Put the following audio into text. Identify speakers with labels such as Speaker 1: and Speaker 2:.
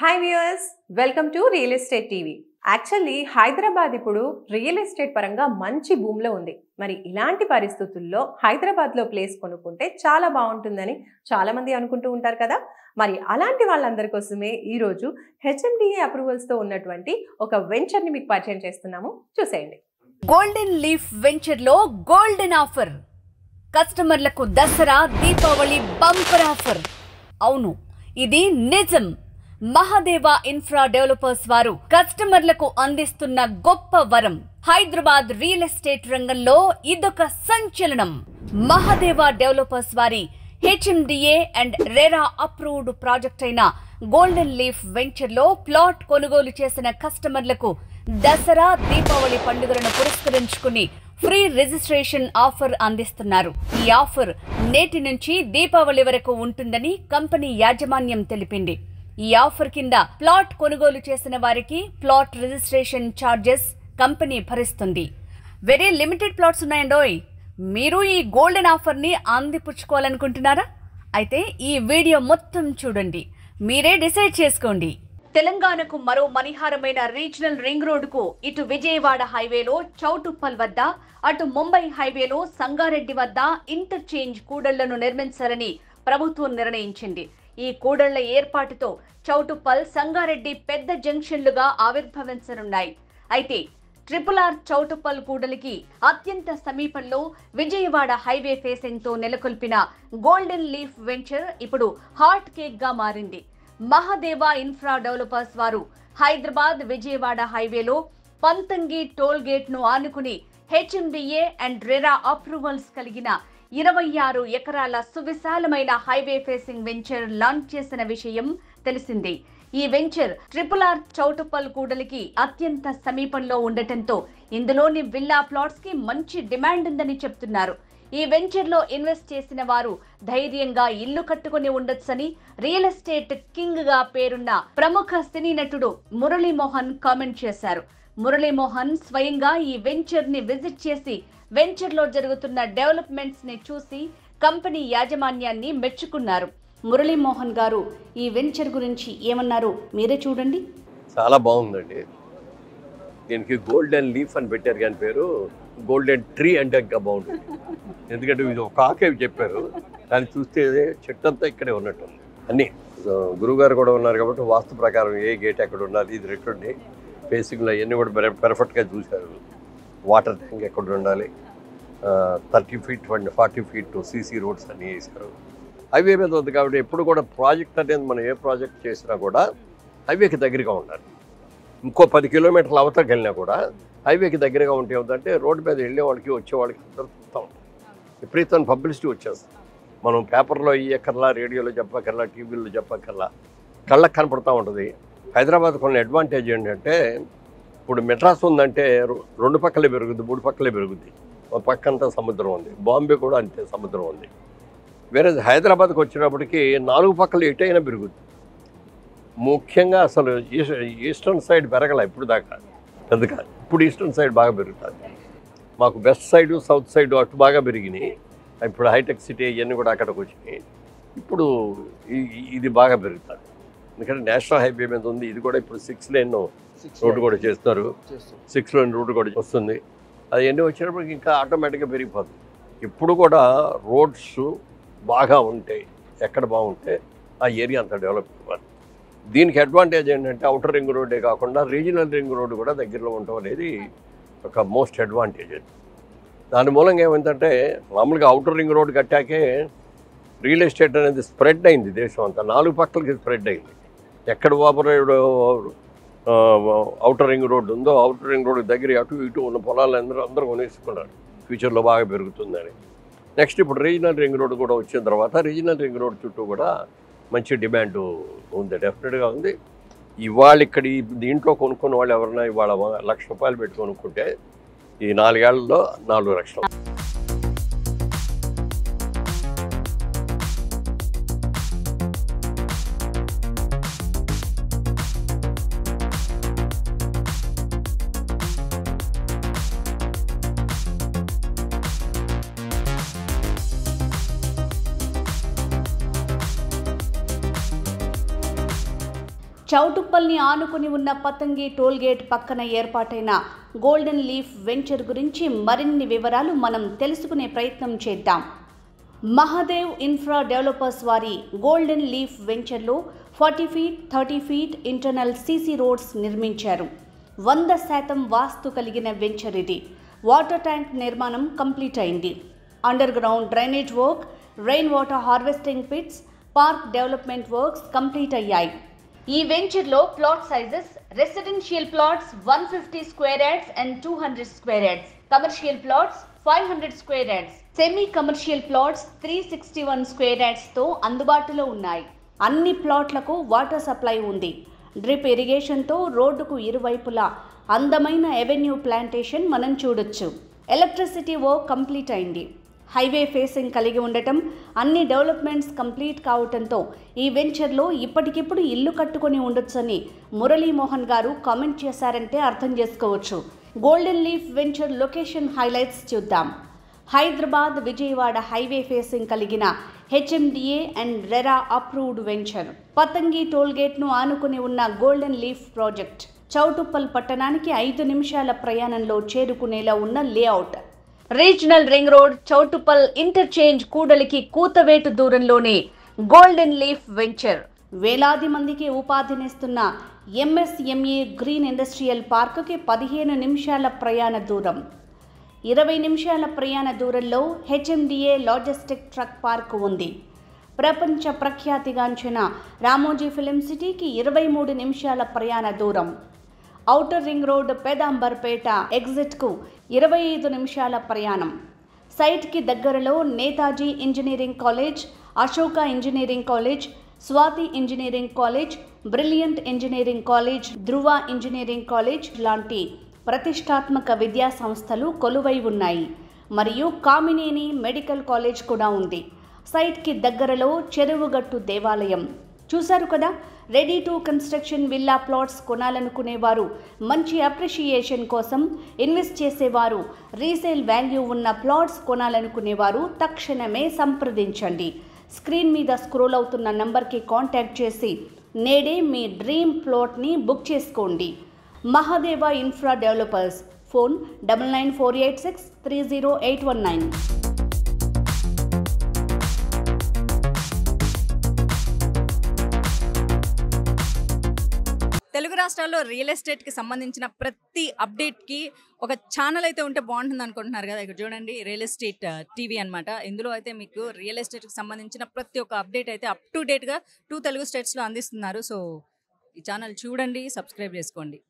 Speaker 1: Hi viewers welcome to real estate TV actually Hyderabad ఇప్పుడు real estate పరంగా మంచి భూమిలో ఉంది. మరి ఇలాంటి పరిస్థితుల్లో హైదరాబాద్లో ప్లేస్ కొనుక్కుంటే చాలా బాగుంటుందని చాలామంది అనుకుంటూ ఉంటారు కదా? మరి అలాంటి వాళ్ళందరి కోసమే ఈరోజు హెచ్ఎండిఏ అప్రూవల్స్తో ఉన్నటువంటి ఒక వెంచర్ని మీకు పరిచయం చేస్తున్నాము. చూసేయండి.
Speaker 2: గోల్డెన్ లీఫ్ వెంచర్లో గోల్డెన్ ఆఫర్ కస్టమర్లకు దసరా దీపావళి బంపర్ ఆఫర్ అవును ఇది నిజం. మహాదేవ ఇన్ఫ్రా డెవలపర్స్ వారు కస్టమర్లకు అందిస్తున్న గొప్ప వరం. హైదరాబాద్ రియల్ ఎస్టేట్ రంగంలో ఇదొక సంచలనం. మహాదేవ డెవలపర్స్ వారి HMDA and RERA approved project అయిన గోల్డెన్ లీఫ్ వెంచర్లో ప్లాట్ కొనుగోలు చేసిన కస్టమర్లకు దసరా దీపావళి పండుగలను పురస్కరించుకుని ఫ్రీ రిజిస్ట్రేషన్ ఆఫర్ అందిస్తున్నారు. ఈ ఆఫర్ నేటి నుంచి దీపావళి వరకు ఉంటుందని కంపెనీ యాజమాన్యం తెలిపింది. ఈ ఆఫర్ కింద ప్లాట్ కొనుగోలు చేసిన వారికి ప్లాట్ రిజిస్ట్రేషన్ ఛార్జెస్ కంపెనీ భరిస్తుంది. వెరీ లిమిటెడ్ ప్లాట్స్ ఉన్నాయండోయ్ మీరు ఈ గోల్డెన్ ఆఫర్ని అందిపుచ్చుకోవాలనుకుంటున్నారా? అయితే ఈ వీడియో మొత్తం చూడండి. మీరే డిసైడ్ చేసుకోండి. తెలంగాణకు మరో మణిహారమైన రీజనల్ రింగ్ రోడ్డుకు ఇటు విజయవాడ హైవేలో చౌటుప్పల్ వద్ద అటు ముంబై హైవేలో సంగారెడ్డి వద్ద ఇంటర్చేంజ్ కూడళ్ళను నిర్మించాలని ప్రభుత్వం నిర్ణయించింది. ఈ కూడళ్ళ ఏర్పాటుతో చౌటుప్పల్ సంగారెడ్డి పెద్ద జంక్షన్లుగా ఆవిర్భవించనున్నాయి. అయితే ట్రిపుల్ ఆర్ చౌటుప్పల్ కూడలికి అత్యంత సమీపంలో విజయవాడ హైవే ఫేసింగ్తో నెలకొల్పిన గోల్డెన్ లీఫ్ వెంచర్ ఇప్పుడు హాట్ కేక్గా మారింది. మహాదేవ ఇన్ఫ్రా డెవలపర్స్ వారు హైదరాబాద్ విజయవాడ హైవేలో పంతంగి టోల్ గేట్ను ఆనుకుని హెచ్ఎండిఏ అండ్ రెరా అప్రూవల్స్ కలిగిన ఇరవై ఆరు ఎకరాల సువిశాలమైన హైవే ఫేసింగ్ వెంచర్ లాంచ్ చేసిన విషయం తెలిసిందే. ఈ వెంచర్ ట్రిపుల్ ఆర్ చౌటుప్పల్ కూడలికి అత్యంత సమీపంలో ఉండటంతో ఇందులోని విల్లా ప్లాట్స్కి మంచి డిమాండ్ ఉందని చెప్తున్నారు. ఈ వెంచర్లో ఇన్వెస్ట్ చేసిన వారు ధైర్యంగా ఇల్లు కట్టుకుని ఉండొచ్చని రియల్ ఎస్టేట్ కింగ్గా పేరున్న ప్రముఖ సినీ నటుడు మురళీమోహన్ కామెంట్ చేశారు. మురళీమోహన్ స్వయంగా ఈ వెంచర్ని విజిట్ చేసి వెంచర్లో జరుగుతున్న డెవలప్మెంట్స్ని చూసి కంపెనీ యాజమాన్యాన్ని మెచ్చుకున్నారు. మురళీమోహన్ గారు ఈ వెంచర్ గురించి ఏమన్నారు? మీరే చూడండి.
Speaker 3: చాలా బాగుందండి. దీనికి గోల్డెన్ లీఫ్ అని పెట్టారు కానీ పేరు గోల్డెన్ ట్రీ అంటే ఇంకా బాగుంటుంది. ఎందుకంటే ఇది ఒక ఆకే చెప్పారు. దాన్ని చూస్తే చెట్టంతా ఇక్కడే ఉన్నట్టు అన్ని. అన్నీ గురువుగారు కూడా ఉన్నారు కాబట్టి వాస్తు ప్రకారం ఏ గేట్ ఎక్కడ ఉండాలి ఇది రెట్టుండి బేసిక్గా అవన్నీ కూడా పెర్ఫెక్ట్గా చూశారు. వాటర్ ట్యాంక్ ఎక్కడ ఉండాలి? Thirty feet twenty forty feet CC roads అన్నీ వేశారు. హైవే మీద ఉంది కాబట్టి ఎప్పుడు కూడా ప్రాజెక్ట్ అనేది మనం ఏ ప్రాజెక్ట్ చేసినా కూడా హైవేకి దగ్గరగా ఉండాలి. ఇంకో పది కిలోమీటర్ల అవతలకి వెళ్ళినా కూడా హైవేకి దగ్గరగా ఉంటే ఏమిటంటే రోడ్డు మీద వెళ్ళే వాళ్ళకి వచ్చే వాళ్ళకి అందరూ చూస్తూ విపరీతమైన పబ్లిసిటీ వచ్చేస్తుంది. మనం పేపర్లో ఇయ్యక్కర్లా రేడియోలో చెప్పక్కర్లా టీవీలో చెప్పక్కర్లా కళ్ళకు కనపడుతూ ఉంటుంది. హైదరాబాద్ కొన్ని అడ్వాంటేజ్ ఏంటంటే ఇప్పుడు మెడ్రాస్ ఉందంటే రెండు పక్కలే పెరుగుద్ది మూడు పక్కలే పెరుగుద్ది. ఒక పక్కంతా సముద్రం ఉంది. బాంబే కూడా అంతే సముద్రం ఉంది. వేరే హైదరాబాద్కి వచ్చినప్పటికీ నాలుగు పక్కలు ఎటైనా పెరుగుద్ది. ముఖ్యంగా అసలు ఈస్టర్న్ సైడ్ పెరగల ఇప్పుడు దాకా. పెద్దగా ఇప్పుడు ఈస్టర్న్ సైడ్ బాగా పెరుగుతుంది. మాకు వెస్ట్ సైడ్ సౌత్ సైడ్ అటు బాగా పెరిగినాయి. ఇప్పుడు హైటెక్ సిటీ ఇవన్నీ కూడా అక్కడికి వచ్చినాయి. ఇప్పుడు ఇది బాగా పెరుగుతుంది. ఎందుకంటే నేషనల్ హైవే మీద ఉంది. ఇది కూడా ఇప్పుడు సిక్స్ లేన్ రోడ్డు కూడా చేస్తారు. సిక్స్ లేన్ రోడ్డు కూడా వస్తుంది. అది ఎన్ని వచ్చినప్పటికి ఇంకా ఆటోమేటిక్గా పెరిగిపోతుంది ఇప్పుడు కూడా రోడ్స్ బాగా ఉంటాయి. ఎక్కడ బాగుంటే ఆ ఏరియా అంతా డెవలప్ అవ్వాలి. దీనికి అడ్వాంటేజ్ ఏంటంటే అవుటర్ రింగ్ రోడ్డే కాకుండా రీజనల్ రింగ్ రోడ్డు కూడా దగ్గరలో ఉండటం అనేది ఒక మోస్ట్ అడ్వాంటేజ్ దాని మూలంగా ఏమైందంటే మామూలుగా అవుటర్ రింగ్ రోడ్ కట్టాకే రియల్ ఎస్టేట్ అనేది స్ప్రెడ్ అయింది దేశం అంతా. నాలుగు పక్కలకి స్ప్రెడ్ అయింది. ఎక్కడ ఓపరేడ్ అవుటర్ రింగ్ రోడ్డు ఉందో అవుటర్ రింగ్ రోడ్డు దగ్గర అటు ఇటు ఉన్న పొలాలు అందరూ అందరూ కొనేసుకున్నారు. ఫ్యూచర్లో బాగా పెరుగుతుందని. నెక్స్ట్ ఇప్పుడు రీజనల్ రింగ్ రోడ్ కూడా వచ్చిన తర్వాత రీజనల్ రింగ్ రోడ్ చుట్టూ కూడా మంచి డిమాండ్ ఉంది. డెఫినెట్గా ఉంది. ఇవాళ ఇక్కడ ఈ దీంట్లో కొనుక్కున్న వాళ్ళు ఎవరైనా ఇవాళ లక్ష రూపాయలు పెట్టి కొనుక్కుంటే ఈ నాలుగేళ్ళలో నాలుగు లక్షలు.
Speaker 2: చౌటుప్పల్ని ఆనుకుని ఉన్న పతంగి టోల్గేట్ పక్కన ఏర్పాటైన గోల్డెన్ లీఫ్ వెంచర్ గురించి మరిన్ని వివరాలు మనం తెలుసుకునే ప్రయత్నం చేద్దాం. మహాదేవ్ ఇన్ఫ్రా డెవలపర్స్ వారి గోల్డెన్ లీఫ్ వెంచర్లో forty feet thirty feet internal CC roads నిర్మించారు. వంద శాతం వాస్తు కలిగిన వెంచర్ ఇది. వాటర్ ట్యాంక్ నిర్మాణం కంప్లీట్ అయింది. Underground drainage work rain water harvesting pits park development works complete అయ్యాయి. ఈ వెంచర్లో plot sizes residential plots one fifty square yards and two hundred square yards commercial plots five hundred square yards semi commercial plots three sixty one square యార్డ్స్తో అందుబాటులో ఉన్నాయి. అన్ని ప్లాట్లకు water supply ఉంది. Drip ఇరిగేషన్తో రోడ్డుకు ఇరువైపులా అందమైన ఎవెన్యూ ప్లాంటేషన్ మనం చూడొచ్చు. ఎలక్ట్రిసిటీ వర్క్ కంప్లీట్ అయింది. హైవే ఫేసింగ్ కలిగి ఉండటం అన్ని డెవలప్మెంట్స్ కంప్లీట్ కావటంతో ఈ వెంచర్లో ఇప్పటికిప్పుడు ఇల్లు కట్టుకొని ఉండొచ్చని మురళీమోహన్ గారు కామెంట్ చేశారంటే అర్థం చేసుకోవచ్చు. Golden leaf venture location highlights చూద్దాం. హైదరాబాద్ విజయవాడ హైవే ఫేసింగ్ కలిగిన HMDA and RERA approved venture Patangi టోల్గేట్ను ఆనుకుని ఉన్న గోల్డెన్ లీఫ్ ప్రాజెక్ట్ చౌటుప్పల్ పట్టణానికి ఐదు నిమిషాల ప్రయాణంలో చేరుకునేలా ఉన్న layout. Regional ring road Choutuppal interchange కూడలికి కూతవేటు దూరంలోనే గోల్డెన్ లీఫ్ వెంచర్. వేలాది మందికి ఉపాధినిస్తున్న ఎంఎస్ఎంఏ గ్రీన్ ఇండస్ట్రియల్ పార్కుకి పదిహేను నిమిషాల ప్రయాణ దూరం. ఇరవై నిమిషాల ప్రయాణ దూరంలో హెచ్ఎండిఏ లాజిస్టిక్ ట్రక్ పార్క్ ఉంది. ప్రపంచ ప్రఖ్యాతిగాంచిన రామోజీ ఫిలిం సిటీకి ఇరవై మూడు నిమిషాల ప్రయాణ దూరం. ఔటర్ రింగ్ రోడ్ పేదాంబర్పేట ఎగ్జిట్కు ఇరవై ఐదు నిమిషాల ప్రయాణం. సైట్కి దగ్గరలో Netaji engineering college Ashoka engineering college Swathi engineering college brilliant engineering college Dhruva engineering college లాంటి ప్రతిష్టాత్మక విద్యా సంస్థలు కొలువై ఉన్నాయి. మరియు కామినేని మెడికల్ కాలేజ్ కూడా ఉంది. సైట్కి దగ్గరలో చెరువుగట్టు దేవాలయం. చూశారు కదా ready to construction villa plots కొనాలనుకునేవారు. మంచి అప్రిషియేషన్ కోసం ఇన్వెస్ట్ చేసేవారు. రీసేల్ వాల్యూ ఉన్న ప్లాట్స్ కొనాలనుకునేవారు. తక్షణమే సంప్రదించండి. స్క్రీన్ మీద స్క్రోల్ అవుతున్న నంబర్కి కాంటాక్ట్ చేసి నేడే మీ డ్రీమ్ ప్లాట్ని బుక్ చేసుకోండి. Mahadeva infra developers phone double nine four eight six three zero eight one nine.
Speaker 4: రాష్ట్రాల్లో రియల్ ఎస్టేట్కి సంబంధించిన ప్రతి అప్డేట్కి ఒక ఛానల్ అయితే ఉంటే బాగుంటుంది అనుకుంటున్నారు కదా. ఇక్కడ చూడండి రియల్ ఎస్టేట్ టీవీ అన్నమాట. ఇందులో అయితే మీకు రియల్ ఎస్టేట్కి సంబంధించిన ప్రతి ఒక్క అప్డేట్ అయితే అప్ టు డేట్గా టూ తెలుగు స్టేట్స్లో అందిస్తున్నారు. సో ఈ ఛానల్ చూడండి సబ్స్క్రైబ్ చేసుకోండి.